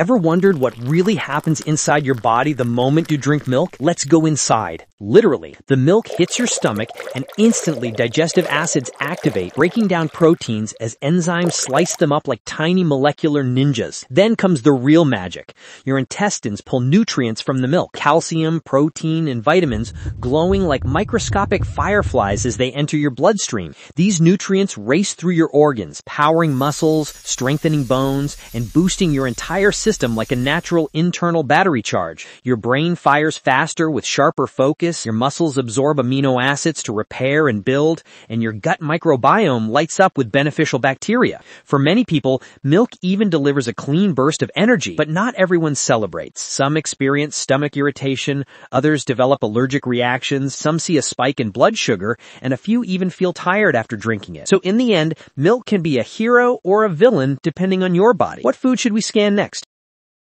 Ever wondered what really happens inside your body the moment you drink milk? Let's go inside. Literally, the milk hits your stomach and instantly digestive acids activate, breaking down proteins as enzymes slice them up like tiny molecular ninjas. Then comes the real magic. Your intestines pull nutrients from the milk, calcium, protein, and vitamins glowing like microscopic fireflies as they enter your bloodstream. These nutrients race through your organs, powering muscles, strengthening bones, and boosting your entire system like a natural internal battery charge. Your brain fires faster with sharper focus, your muscles absorb amino acids to repair and build, and your gut microbiome lights up with beneficial bacteria. For many people, milk even delivers a clean burst of energy, but not everyone celebrates. Some experience stomach irritation, others develop allergic reactions, some see a spike in blood sugar, and a few even feel tired after drinking it. So in the end, milk can be a hero or a villain depending on your body. What food should we scan next?